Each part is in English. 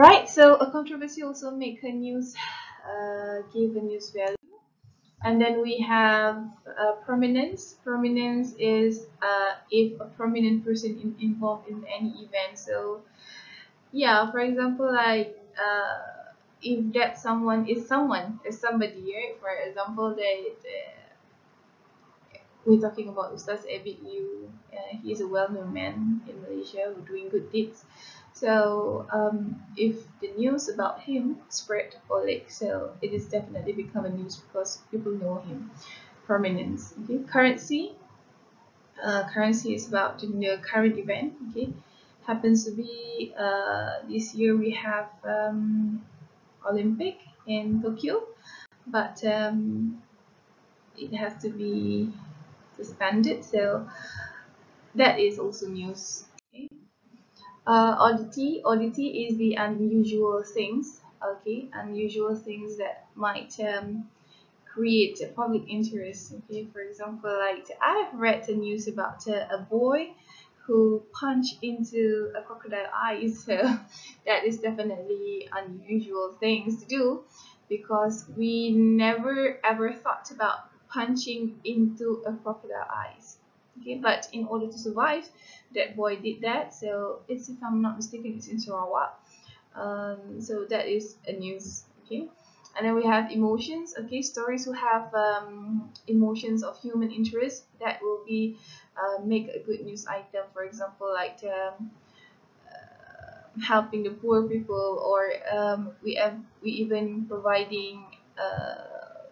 Right, so a controversy also make a news, uh, give a news value. And then we have uh, prominence. Prominence is uh, if a prominent person in, involved in any event. So, yeah, for example, like uh, if that someone is someone, is somebody, right? For example, that we're talking about Ustaz Ebit Lew. Uh, he is a well-known man in Malaysia who doing good deeds. So um, if the news about him spread public, so it is definitely become a news because people know him. Prominence. Okay, currency. Uh, currency is about the current event. Okay, happens to be uh, this year we have um, Olympic in Tokyo, but um, it has to be suspended. So that is also news. Uh, oddity. Oddity is the unusual things. Okay, unusual things that might um, create a public interest. Okay, for example, like I've read the news about uh, a boy who punched into a crocodile eyes. So that is definitely unusual things to do because we never ever thought about punching into a crocodile eyes okay but in order to survive that boy did that. So it's if i'm not mistaken it's in sarawak. Um, so that is a news okay. And then we have emotions okay. Stories who have um, emotions of human interest that will be uh, make a good news item. For example like um, uh, helping the poor people or um, we have we even providing uh,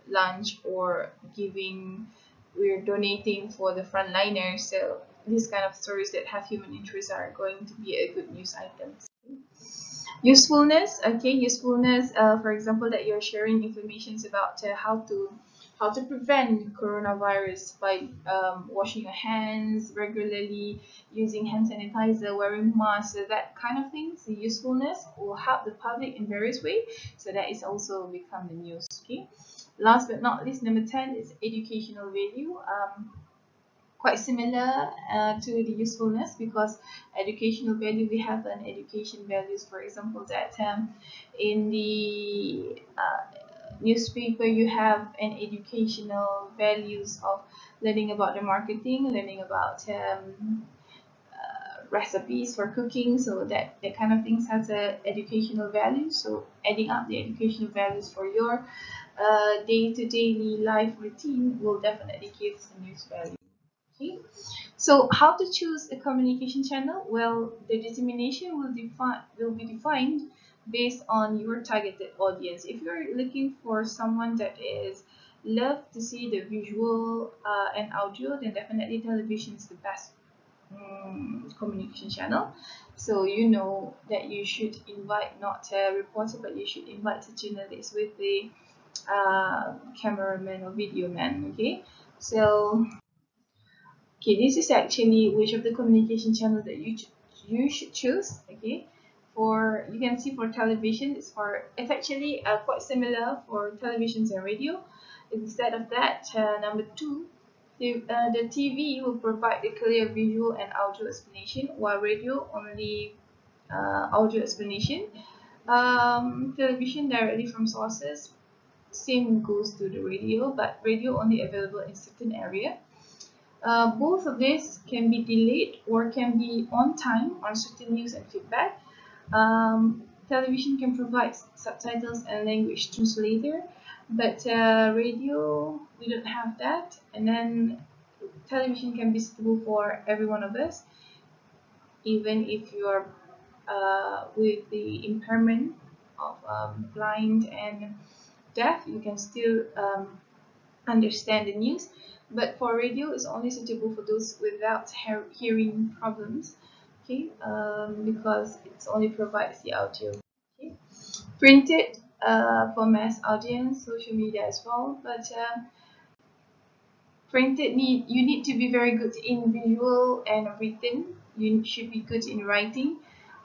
lunch or giving we're donating for the frontliners. So these kind of stories that have human interest are going to be a good news item usefulness okay usefulness uh, for example that you're sharing informations about uh, how to how to prevent coronavirus by um, washing your hands regularly using hand sanitizer wearing masks so that kind of things the usefulness will help the public in various ways so that is also become the news okay last but not least, number 10 is educational value. Um, quite similar uh, to the usefulness because educational value, we have an education values, for example, that um, in the uh, newspaper, you have an educational values of learning about the marketing, learning about um, uh, recipes for cooking so that that kind of things has a educational value so adding up the educational values for your uh, day-to-day life routine will definitely give some news value. Okay. So how to choose a communication channel? Well, the determination will define will be defined based on your targeted audience. If you're looking for someone that is love to see the visual uh, and audio, then definitely television is the best um, communication channel. So you know that you should invite not a reporter, but you should invite a journalist with the uh, cameraman or video man okay so okay this is actually which of the communication channels that you you should choose okay? For you can see for television it's for it's actually uh, quite similar for televisions and radio. Instead of that uh, number two the, uh, the TV will provide a clear visual and audio explanation while radio only uh, audio explanation. Um, television directly from sources same goes to the radio but radio only available in certain area uh, both of these can be delayed or can be on time on certain news and feedback. Um, television can provide subtitles and language translator but uh, radio we don't have that. And then television can be suitable for every one of us even if you're uh, with the impairment of um, blind and deaf you can still um, understand the news but for radio it's only suitable for those without hearing problems okay? Um, because it only provides the audio okay? Printed uh, for mass audience social media as well but uh, printed need you need to be very good in visual and written. You should be good in writing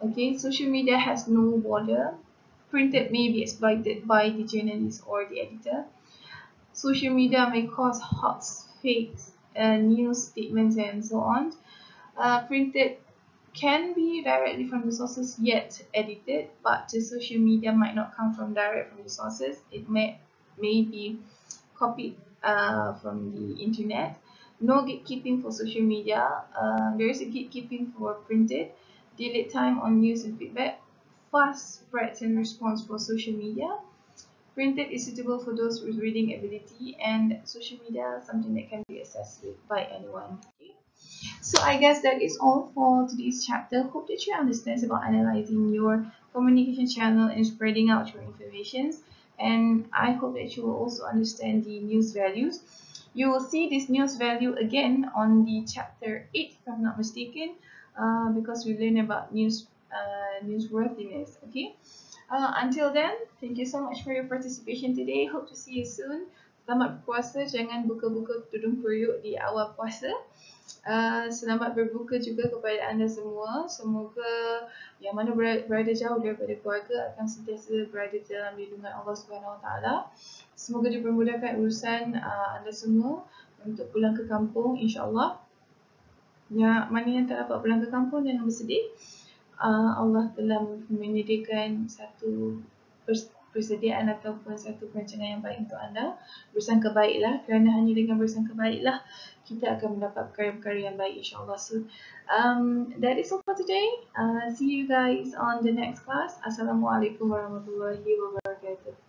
okay? Social media has no border. Printed may be exploited by the journalist or the editor. Social media may cause hot fakes, uh, news statements, and so on. Uh, printed can be directly from the sources yet edited, but the social media might not come from direct from the sources. It may, may be copied uh, from the internet. No gatekeeping for social media. Uh, there is a gatekeeping for printed. Delay time on news and feedback. Fast spread and response for social media. Printed is suitable for those with reading ability and social media something that can be accessed by anyone. Okay. So I guess that is all for today's chapter. Hope that you understand about analyzing your communication channel and spreading out your information. And I hope that you will also understand the news values. You will see this news value again on the chapter 8 if I'm not mistaken uh, because we learn about news uh, newsworthiness. Okay. Uh, until then, thank you so much for your participation today. Hope to see you soon. Selamat puasa. Jangan buka-buka tudung periuk di awal puasa. Uh, selamat berbuka juga kepada anda semua. Semoga yang mana berada jauh daripada keluarga akan sentiasa berada dalam lindungan Allah Subhanahu Taala. Semoga dipermudahkan urusan uh, anda semua untuk pulang ke kampung insya-Allah. Yang mana yang tak dapat pulang ke kampung jangan bersedih. Uh, Allah telah menyediakan satu persediaan ataupun satu perencanaan yang baik untuk anda. Bersangka baiklah kerana hanya dengan bersangka baiklah kita akan mendapat perkara-perkara yang baik insyaAllah. So, um, that is all for today. Uh, see you guys on the next class. Assalamualaikum warahmatullahi wabarakatuh.